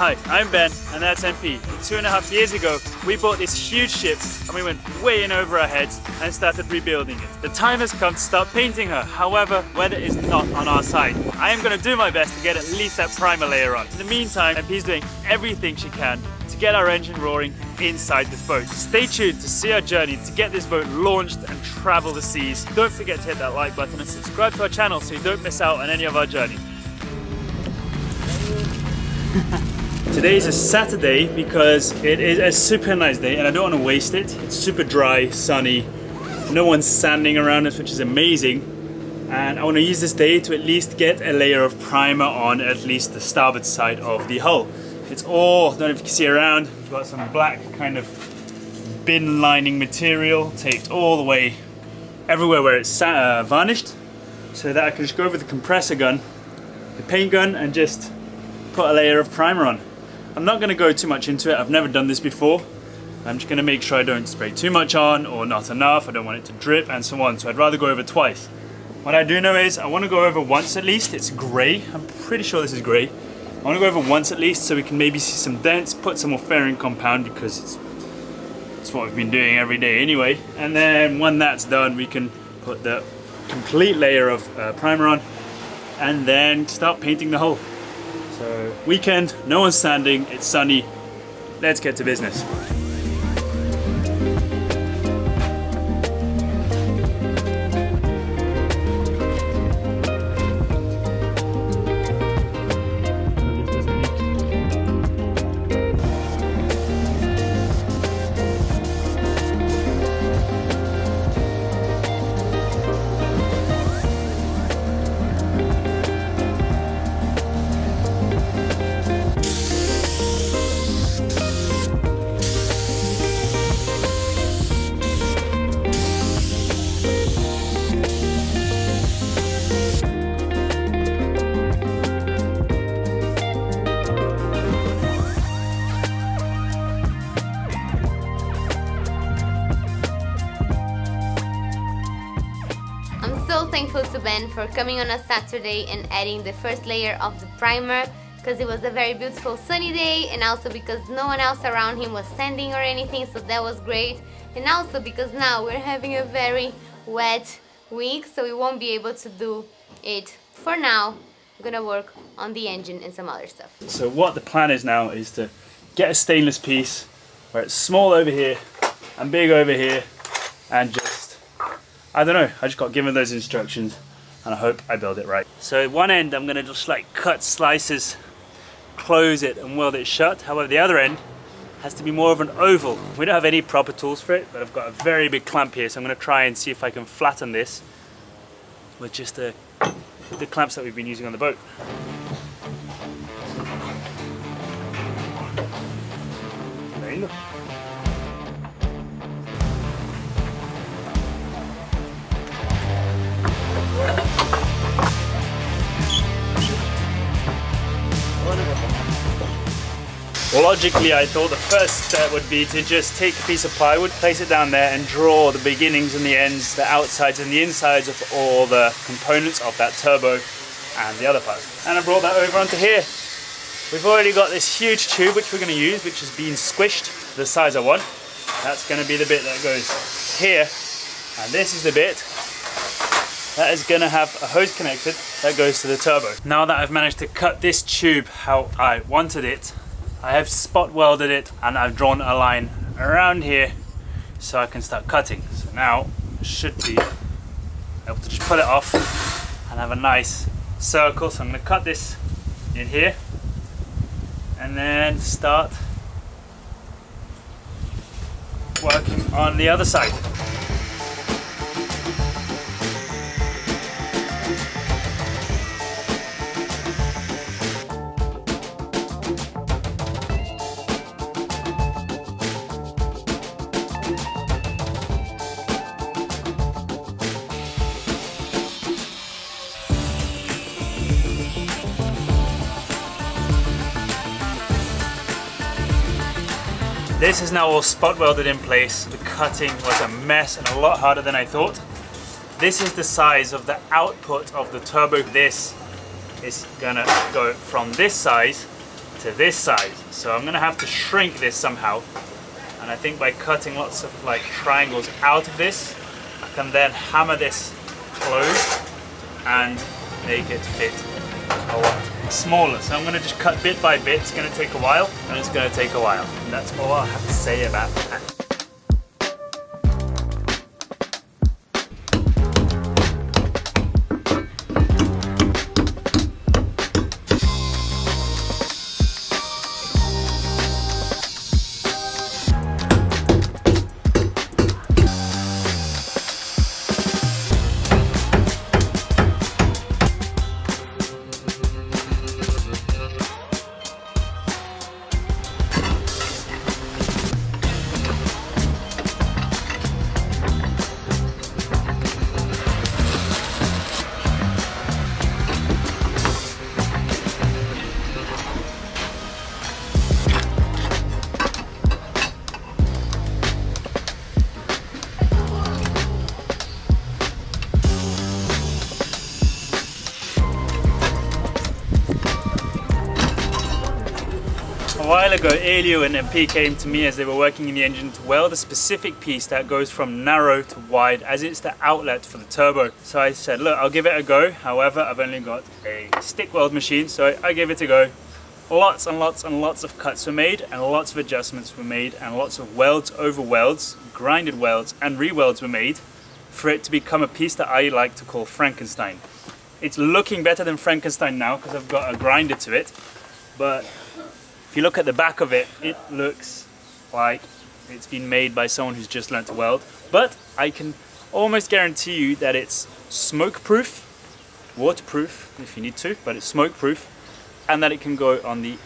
Hi, I'm Ben and that's MP. Two and a half years ago, we bought this huge ship and we went way in over our heads and started rebuilding it. The time has come to start painting her. However, weather is not on our side. I am going to do my best to get at least that primer layer on. In the meantime, MP is doing everything she can to get our engine roaring inside this boat. Stay tuned to see our journey to get this boat launched and travel the seas. Don't forget to hit that like button and subscribe to our channel so you don't miss out on any of our journey. Today is a Saturday because it is a super nice day and I don't want to waste it. It's super dry, sunny, no one's sanding around us which is amazing and I want to use this day to at least get a layer of primer on at least the starboard side of the hull. It's all, I don't know if you can see around, we've got some black kind of bin lining material taped all the way everywhere where it's uh, varnished so that I can just go over the compressor gun, the paint gun and just put a layer of primer on. I'm not going to go too much into it, I've never done this before. I'm just going to make sure I don't spray too much on or not enough, I don't want it to drip and so on, so I'd rather go over twice. What I do know is I want to go over once at least, it's grey, I'm pretty sure this is grey. I want to go over once at least so we can maybe see some dents, put some more fairing compound because it's, it's what we've been doing every day anyway. And then when that's done we can put the complete layer of uh, primer on and then start painting the hull. So weekend, no one's standing, it's sunny, let's get to business. For coming on a Saturday and adding the first layer of the primer because it was a very beautiful sunny day and also because no one else around him was sanding or anything so that was great. And also because now we're having a very wet week so we won't be able to do it for now. I'm gonna work on the engine and some other stuff. So what the plan is now is to get a stainless piece where it's small over here and big over here and just I don't know, I just got given those instructions and I hope I build it right. So one end I'm gonna just like cut slices, close it and weld it shut. However the other end has to be more of an oval. We don't have any proper tools for it, but I've got a very big clamp here, so I'm gonna try and see if I can flatten this with just the, the clamps that we've been using on the boat. Logically, I thought the first step would be to just take a piece of plywood, place it down there and draw the beginnings and the ends, the outsides and the insides of all the components of that turbo and the other parts. And I brought that over onto here. We've already got this huge tube which we're going to use, which has been squished the size I want. That's going to be the bit that goes here. And this is the bit that is going to have a hose connected that goes to the turbo. Now that I've managed to cut this tube how I wanted it, I have spot welded it and I've drawn a line around here so I can start cutting. So now I should be able to just pull it off and have a nice circle. So I'm going to cut this in here and then start working on the other side. This is now all spot welded in place. The cutting was a mess and a lot harder than I thought. This is the size of the output of the turbo. This is gonna go from this size to this size. So I'm gonna have to shrink this somehow. And I think by cutting lots of like triangles out of this, I can then hammer this closed and make it fit a lot smaller. So I'm gonna just cut bit by bit. It's gonna take a while and it's gonna take a while. And that's all I have to say about that. While ago, Elio and MP came to me as they were working in the engine to weld a specific piece that goes from narrow to wide as it's the outlet for the turbo. So I said, look, I'll give it a go. However, I've only got a stick weld machine, so I gave it a go. Lots and lots and lots of cuts were made and lots of adjustments were made and lots of welds over welds, grinded welds and re-welds were made for it to become a piece that I like to call Frankenstein. It's looking better than Frankenstein now because I've got a grinder to it, but if you look at the back of it, it looks like it's been made by someone who's just learned to weld. But I can almost guarantee you that it's smoke proof, waterproof if you need to, but it's smoke proof, and that it can go on the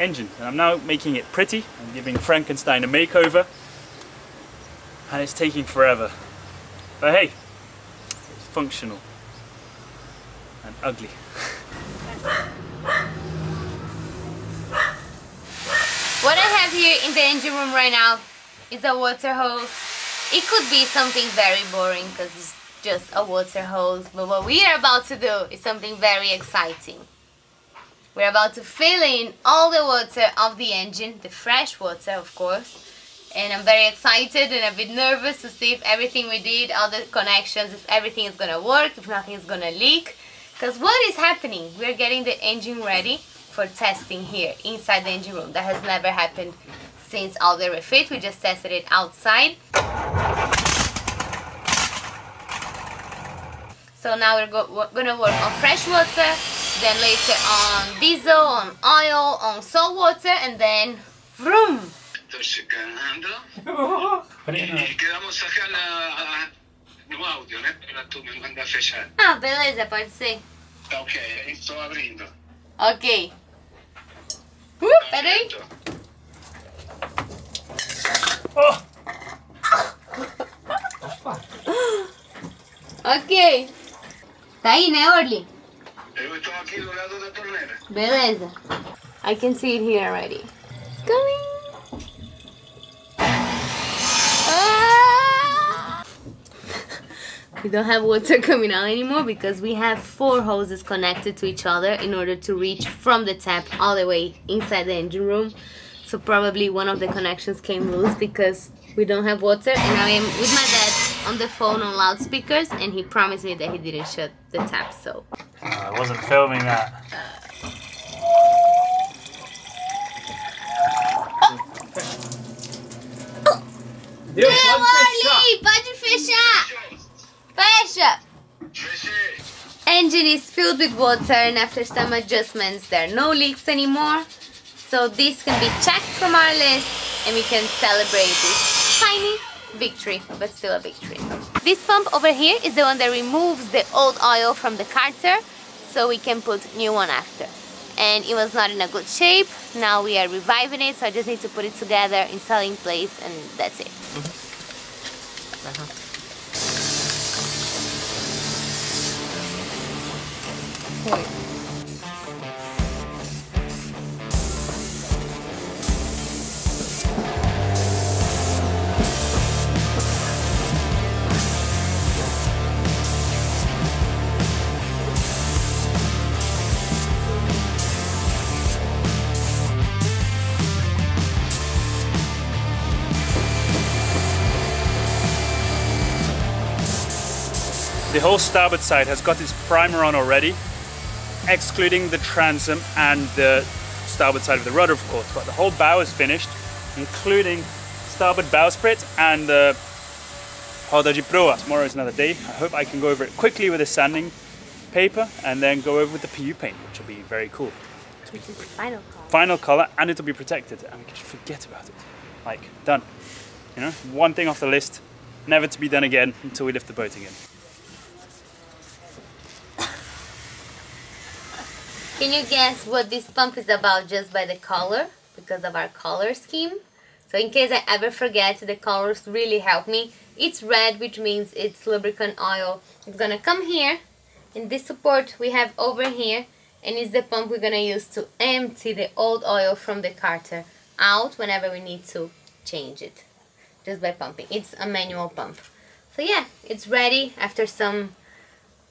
engine. And I'm now making it pretty. I'm giving Frankenstein a makeover, and it's taking forever. But hey, it's functional and ugly. here in the engine room right now is a water hose. It could be something very boring because it's just a water hose, but what we are about to do is something very exciting. We're about to fill in all the water of the engine, the fresh water of course, and I'm very excited and a bit nervous to see if everything we did, all the connections, if everything is gonna work, if nothing is gonna leak. Because what is happening? We're getting the engine ready for testing here inside the engine room. That has never happened since all the refit. We just tested it outside. So now we're, go we're gonna work on fresh water, then later on diesel, on oil, on salt water, and then vroom. Estoy checando. y quedamos acá la, no audio, né? Para tu me manda fechar. Ah, beleza, pode ser. Ok, estou abrindo. Ok. Uh, peraí. Oh! Ok. Tá aí, né, Orly? Eu estou aqui do lado da torneira. Beleza. I can see it here already. Coming. We don't have water coming out anymore because we have four hoses connected to each other in order to reach from the tap all the way inside the engine room. So probably one of the connections came loose because we don't have water and I am with my dad on the phone on loudspeakers and he promised me that he didn't shut the tap so uh, I wasn't filming that. Deu, Não, Orly! Pode fechar! Fecha! Fechei. Engine is filled with water and after some adjustments there are no leaks anymore. So this can be checked from our list and we can celebrate this tiny victory, but still a victory. This pump over here is the one that removes the old oil from the carter so we can put new one after. And it was not in a good shape. Now we are reviving it, so I just need to put it together, install in place, and that's it. Mm-hmm. Uh-huh. point. The whole starboard side has got its primer on already excluding the transom and the starboard side of the rudder, of course. But the whole bow is finished, including starboard bowsprit and the roda de proa. Tomorrow is another day. I hope I can go over it quickly with a sanding paper and then go over with the PU paint, which will be very cool. Which is the final color. Final color and it'll be protected and we can just forget about it. Like, done. You know, one thing off the list, never to be done again until we lift the boat again. Can you guess what this pump is about just by the color? Because of our color scheme. So in case I ever forget, the colors really help me. It's red, which means it's lubricant oil. It's gonna come here, in this support we have over here, and it's the pump we're gonna use to empty the old oil from the carter out whenever we need to change it, just by pumping. It's a manual pump. So yeah, it's ready after some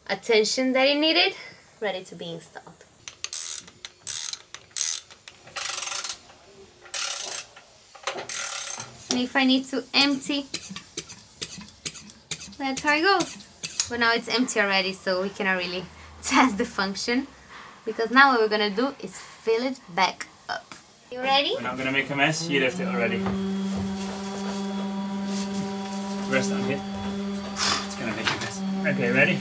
attention that it needed, ready to be installed. And if I need to empty, that's how it goes. But now it's empty already, so we cannot really test the function. Because now what we're gonna do is fill it back up. You ready? We're not gonna make a mess, you left it already. Rest on here. It's gonna make a mess. Okay, ready?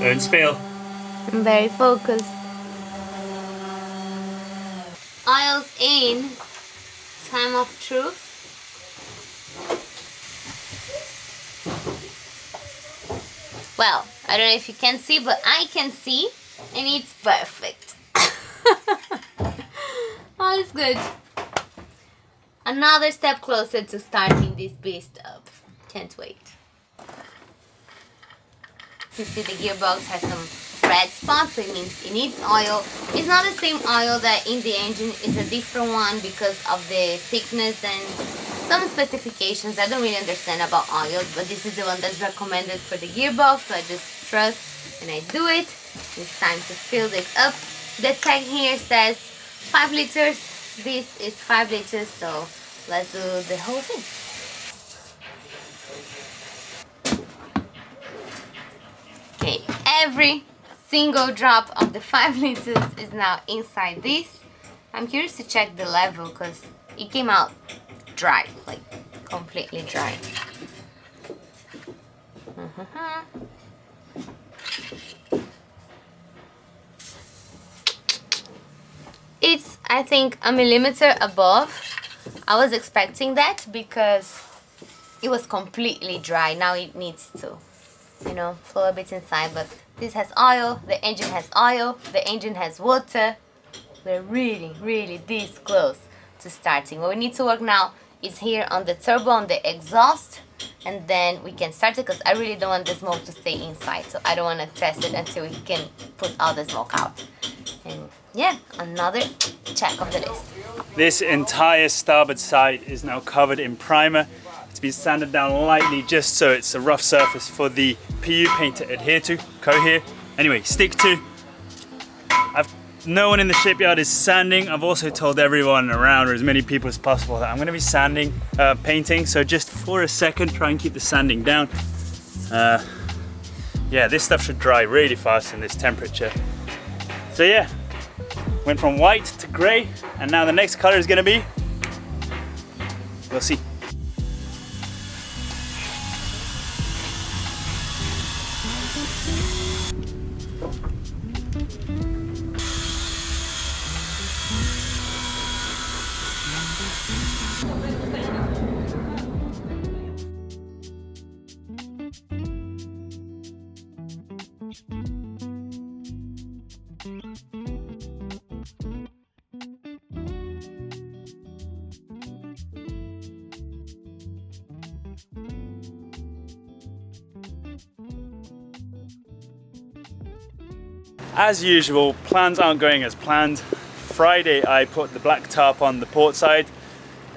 Don't spill. I'm very focused. In. Time of truth. Well, I don't know if you can see, but I can see, and it's perfect. oh, it's good. Another step closer to starting this beast up. Can't wait. You see the gearbox has some red spots, it means it needs oil. It's not the same oil that in the engine, it's a different one because of the thickness and some specifications. I don't really understand about oils, but this is the one that's recommended for the gearbox, so I just trust and I do it. It's time to fill this up. The tag here says 5 liters. This is 5 liters, so let's do the whole thing. Okay, every single drop of the 5 liters is now inside this. I'm curious to check the level because it came out dry, like completely dry. Mm-hmm. It's, I think, a millimeter above. I was expecting that because it was completely dry. Now it needs to, you know, flow a bit inside. But this has oil, the engine has oil, the engine has water. We're really, really this close to starting. What we need to work now is here on the turbo, on the exhaust, and then we can start it because I really don't want the smoke to stay inside. So I don't want to test it until we can put all the smoke out. And yeah, another check of the list. This entire starboard side is now covered in primer. Been sanded down lightly just so it's a rough surface for the PU paint to adhere to, cohere, anyway, stick to. I've no one in the shipyard is sanding. I've also told everyone around, or as many people as possible, that I'm going to be sanding, uh, painting. So just for a second, try and keep the sanding down. Uh, yeah, this stuff should dry really fast in this temperature. So yeah, went from white to gray, and now the next color is going to be, we'll see. As usual, plans aren't going as planned. Friday I put the black tarp on the port side,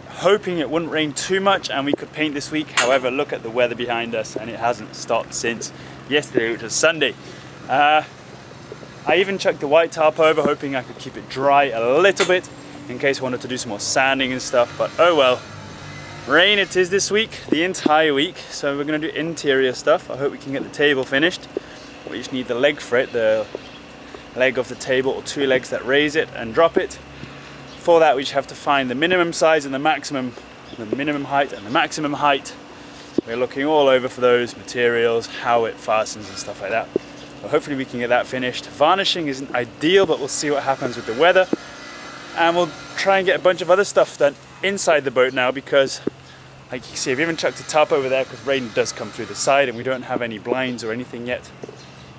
hoping it wouldn't rain too much and we could paint this week. However, look at the weather behind us and it hasn't stopped since yesterday, which was Sunday. Uh, I even chucked the white tarp over, hoping I could keep it dry a little bit in case I wanted to do some more sanding and stuff, but oh well. Rain it is this week, the entire week, so we're going to do interior stuff. I hope we can get the table finished. We just need the leg for it, the leg of the table or two legs that raise it and drop it. For that we just have to find the minimum size and the maximum, the minimum height and the maximum height. We're looking all over for those materials, how it fastens and stuff like that. But hopefully we can get that finished. Varnishing isn't ideal, but we'll see what happens with the weather. And we'll try and get a bunch of other stuff done inside the boat now because like you see, I've even chucked a top over there because rain does come through the side and we don't have any blinds or anything yet.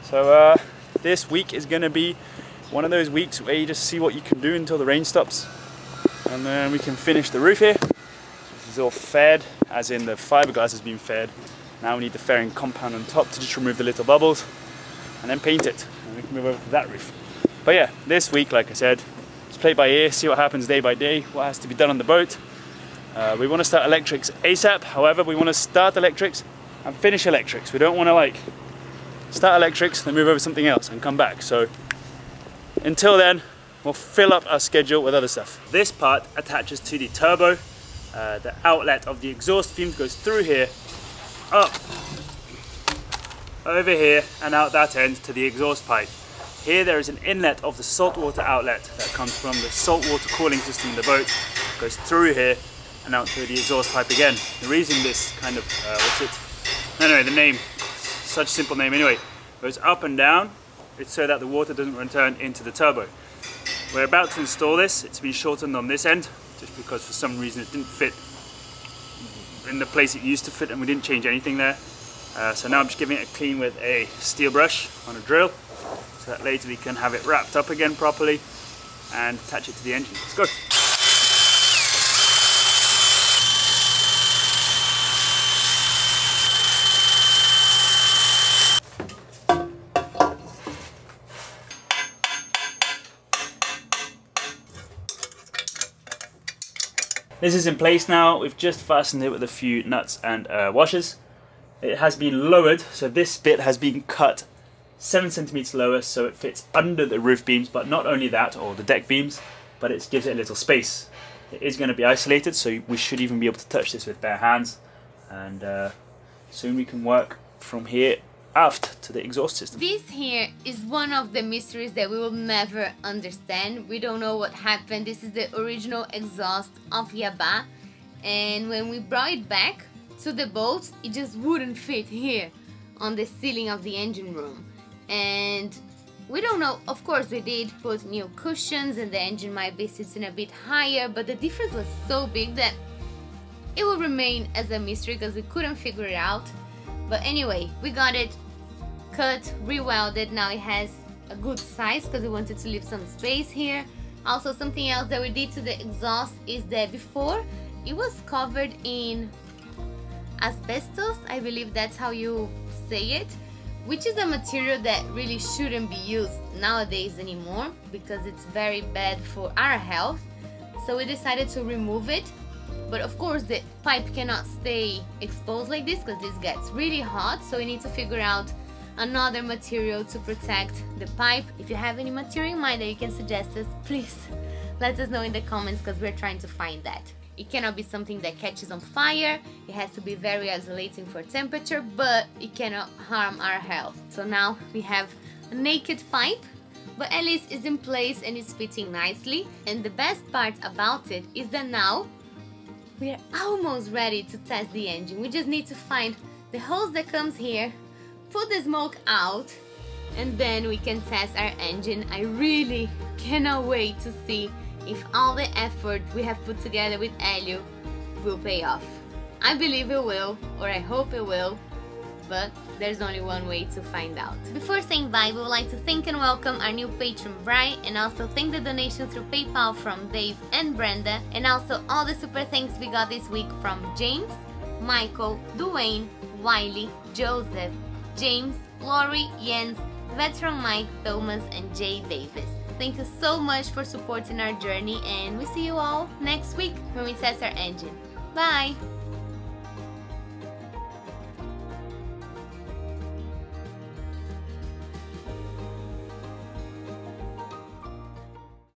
So uh, this week is going to be one of those weeks where you just see what you can do until the rain stops. And then we can finish the roof here. This is all fed, as in the fiberglass has been fed. Now we need the fairing compound on top to just remove the little bubbles and then paint it. And we can move over to that roof. But yeah, this week, like I said, let's play by ear, see what happens day by day, what has to be done on the boat. Uh, we want to start electrics ASAP, however, we want to start electrics and finish electrics. We don't want to like start electrics, then move over to something else and come back. So until then, we'll fill up our schedule with other stuff. This part attaches to the turbo. Uh, the outlet of the exhaust fumes goes through here, up, over here, and out that end to the exhaust pipe. Here there is an inlet of the saltwater outlet that comes from the saltwater cooling system in the boat, goes through here and out through the exhaust pipe again. The reason this kind of, uh, what's it? Anyway, the name, such a simple name anyway, goes up and down it's so that the water doesn't return into the turbo. We're about to install this. It's been shortened on this end just because for some reason it didn't fit in the place it used to fit and we didn't change anything there. Uh, so now I'm just giving it a clean with a steel brush on a drill so that later we can have it wrapped up again properly and attach it to the engine. Let's go. This is in place now. We've just fastened it with a few nuts and uh, washers. It has been lowered, so this bit has been cut seven centimeters lower so it fits under the roof beams, but not only that, or the deck beams, but it gives it a little space. It is going to be isolated, so we should even be able to touch this with bare hands. And uh, soon we can work from here aft to the exhaust system. This here is one of the mysteries that we will never understand. We don't know what happened. This is the original exhaust of Yabá and when we brought it back to the boat it just wouldn't fit here on the ceiling of the engine room and we don't know of course we did put new cushions and the engine might be sitting a bit higher but the difference was so big that it will remain as a mystery because we couldn't figure it out but anyway we got it cut, rewelded. Now it has a good size because we wanted to leave some space here. Also something else that we did to the exhaust is that before it was covered in asbestos, I believe that's how you say it, which is a material that really shouldn't be used nowadays anymore because it's very bad for our health. So we decided to remove it. But of course the pipe cannot stay exposed like this because this gets really hot. So we need to figure out another material to protect the pipe. If you have any material in mind that you can suggest us, please let us know in the comments because we're trying to find that. It cannot be something that catches on fire, it has to be very isolating for temperature, but it cannot harm our health. So now we have a naked pipe, but at least it's in place and it's fitting nicely. And the best part about it is that now we're almost ready to test the engine. We just need to find the hose that comes here put the smoke out and then we can test our engine. I really cannot wait to see if all the effort we have put together with Elio will pay off. I believe it will, or I hope it will, but there's only one way to find out. Before saying bye, we would like to thank and welcome our new patron Bry and also thank the donation through PayPal from Dave and Brenda and also all the super thanks we got this week from James, Michael, Duane, Wiley, Joseph, James, Lori, Jens, veteran Mike, Thomas, and Jay Davis. Thank you so much for supporting our journey and we see you all next week when we test our engine. Bye!